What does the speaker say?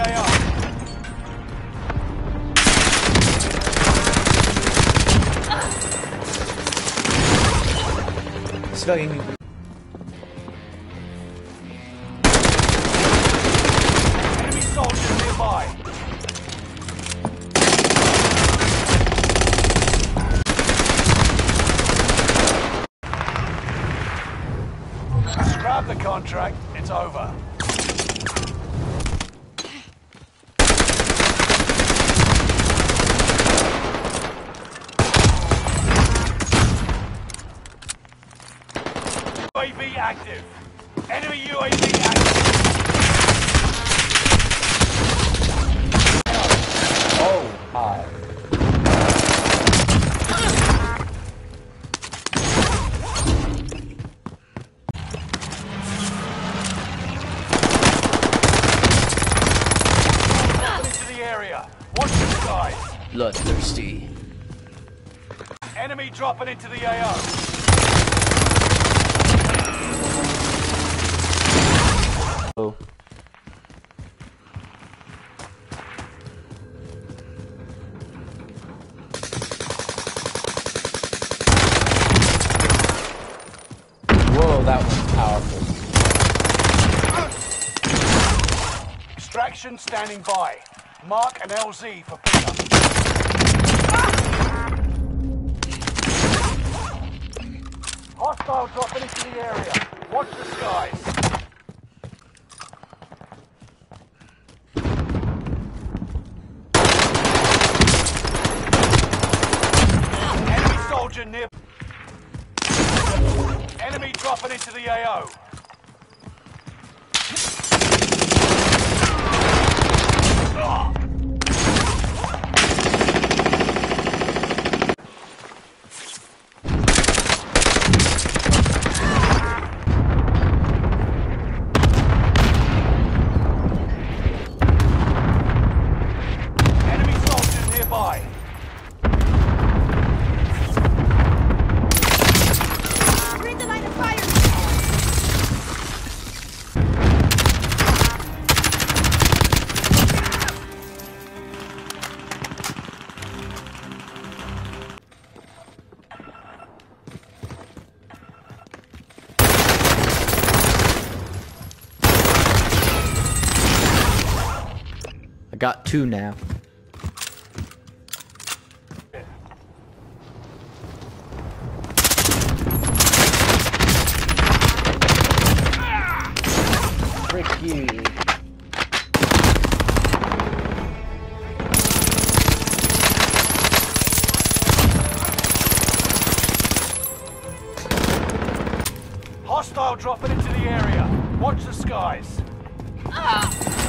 AO. Civilian. Enemy soldiers nearby. Scrap the contract. It's over. UAV active. Enemy UAV active. Oh, hi. into the area. Watch the skies. Bloodthirsty. Enemy dropping into the AO. Oh. Whoa, that was powerful. Extraction standing by. Mark an LZ for pickup. Hostile dropping into the area. Watch the skies. Near. Enemy dropping into the AO. I got two now. Frick you. Hostile dropping into the area. Watch the skies. Hostile